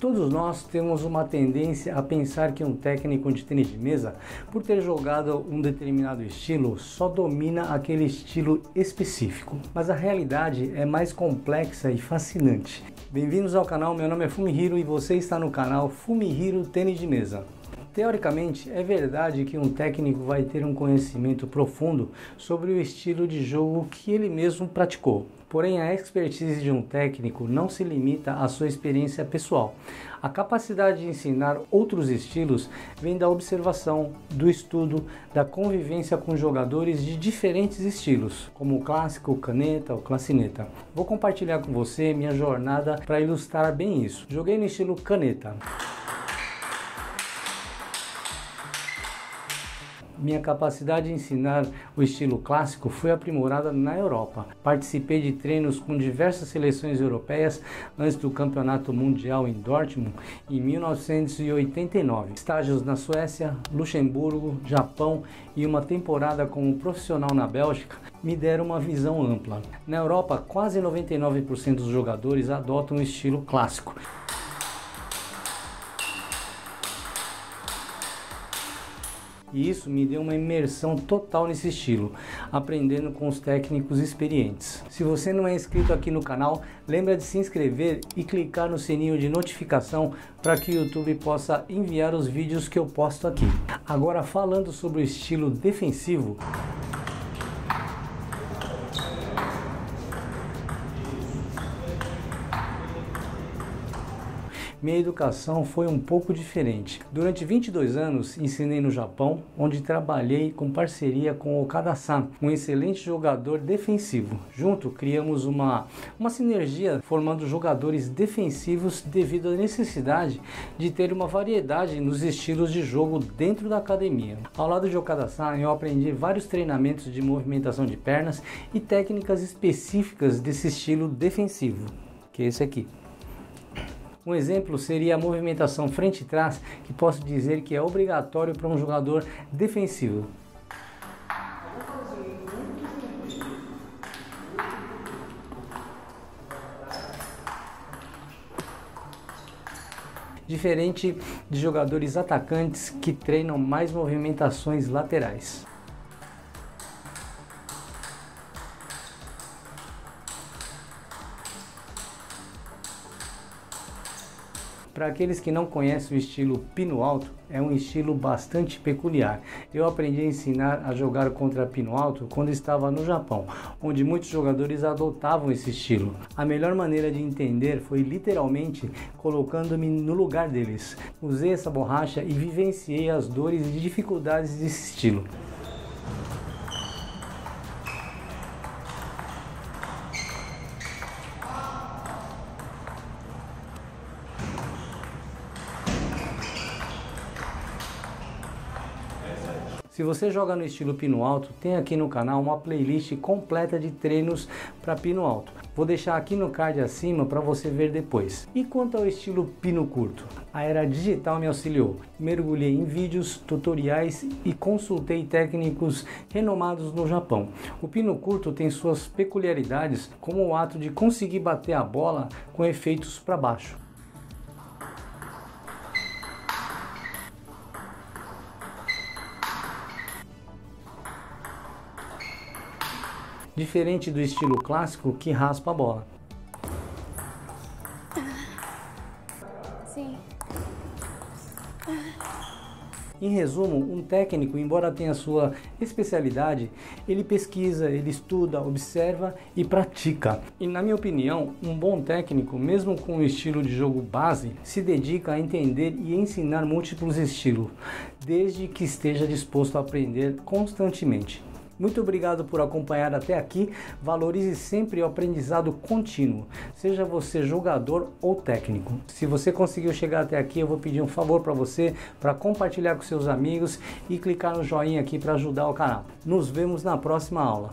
Todos nós temos uma tendência a pensar que um técnico de tênis de mesa, por ter jogado um determinado estilo, só domina aquele estilo específico. Mas a realidade é mais complexa e fascinante. Bem-vindos ao canal, meu nome é Fumihiro e você está no canal Fumihiro Tênis de Mesa. Teoricamente, é verdade que um técnico vai ter um conhecimento profundo sobre o estilo de jogo que ele mesmo praticou. Porém, a expertise de um técnico não se limita à sua experiência pessoal. A capacidade de ensinar outros estilos vem da observação, do estudo, da convivência com jogadores de diferentes estilos, como o clássico, o caneta ou clacineta. Vou compartilhar com você minha jornada para ilustrar bem isso. Joguei no estilo caneta. Minha capacidade de ensinar o estilo clássico foi aprimorada na Europa. Participei de treinos com diversas seleções europeias antes do Campeonato Mundial em Dortmund em 1989. Estágios na Suécia, Luxemburgo, Japão e uma temporada como profissional na Bélgica me deram uma visão ampla. Na Europa, quase 99% dos jogadores adotam o estilo clássico. E isso me deu uma imersão total nesse estilo, aprendendo com os técnicos experientes. Se você não é inscrito aqui no canal, lembra de se inscrever e clicar no sininho de notificação para que o YouTube possa enviar os vídeos que eu posto aqui. Agora falando sobre o estilo defensivo, minha educação foi um pouco diferente. Durante 22 anos ensinei no Japão, onde trabalhei com parceria com Okada-san, um excelente jogador defensivo. Junto criamos uma, uma sinergia formando jogadores defensivos devido à necessidade de ter uma variedade nos estilos de jogo dentro da academia. Ao lado de Okada-san, eu aprendi vários treinamentos de movimentação de pernas e técnicas específicas desse estilo defensivo, que é esse aqui. Um exemplo seria a movimentação frente e trás, que posso dizer que é obrigatório para um jogador defensivo. Diferente de jogadores atacantes que treinam mais movimentações laterais. Para aqueles que não conhecem o estilo pino alto, é um estilo bastante peculiar. Eu aprendi a ensinar a jogar contra pino alto quando estava no Japão, onde muitos jogadores adotavam esse estilo. A melhor maneira de entender foi literalmente colocando-me no lugar deles. Usei essa borracha e vivenciei as dores e dificuldades desse estilo. Se você joga no estilo pino alto, tem aqui no canal uma playlist completa de treinos para pino alto. Vou deixar aqui no card acima para você ver depois. E quanto ao estilo pino curto? A era digital me auxiliou. Mergulhei em vídeos, tutoriais e consultei técnicos renomados no Japão. O pino curto tem suas peculiaridades, como o ato de conseguir bater a bola com efeitos para baixo. Diferente do estilo clássico que raspa a bola. Sim. Em resumo, um técnico, embora tenha sua especialidade, ele pesquisa, ele estuda, observa e pratica. E na minha opinião, um bom técnico, mesmo com o estilo de jogo base, se dedica a entender e ensinar múltiplos estilos, desde que esteja disposto a aprender constantemente. Muito obrigado por acompanhar até aqui. Valorize sempre o aprendizado contínuo, seja você jogador ou técnico. Se você conseguiu chegar até aqui, eu vou pedir um favor para você para compartilhar com seus amigos e clicar no joinha aqui para ajudar o canal. Nos vemos na próxima aula.